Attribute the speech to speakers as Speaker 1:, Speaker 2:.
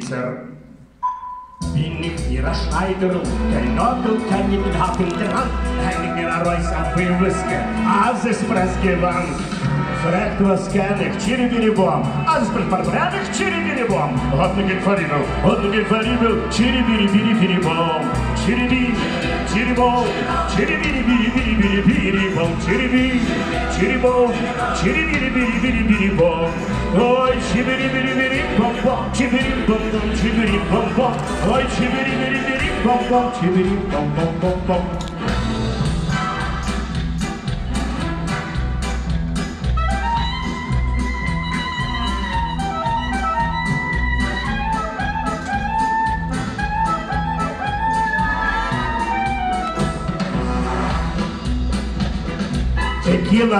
Speaker 1: Sir. Bin ich Ihrer Schneiderung, kein Nagel kann ich den Haken dran, als es Fressgewand. Fragt was kann ich, чири-бири-бом, предпарплен ich, чири-бири-бом. Gefallen, hat mir gefallen, чири-бири-бири-бири-бом, чири-би, чири-бом, чири-бири-бири-бири-бири-бом, чири-би, чири-бом, чири-бири-бири-бири-бири-бом. Ой, чибири-бири-бири-бом-бом, чибири-бом-бом, chibiri bom bom, bom bom, bom bom bom bom. Tequila.